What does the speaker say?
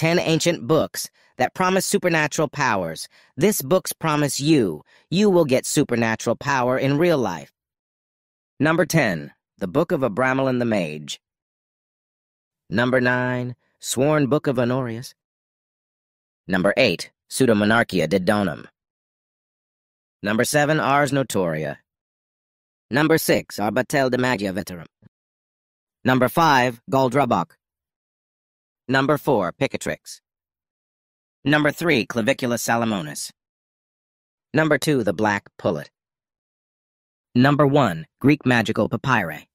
10 ancient books that promise supernatural powers. This books promise you, you will get supernatural power in real life. Number 10, The Book of Abramelin the Mage. Number 9, Sworn Book of Honorius. Number 8, Pseudomonarchia Daedonum. Number 7, Ars Notoria. Number 6, Arbatel de Magia Veterum. Number 5, Galdrabok. Number 4, Picatrix. Number 3, Clavicula Salomonis. Number 2, the Black Pullet. Number 1, Greek Magical Papyri.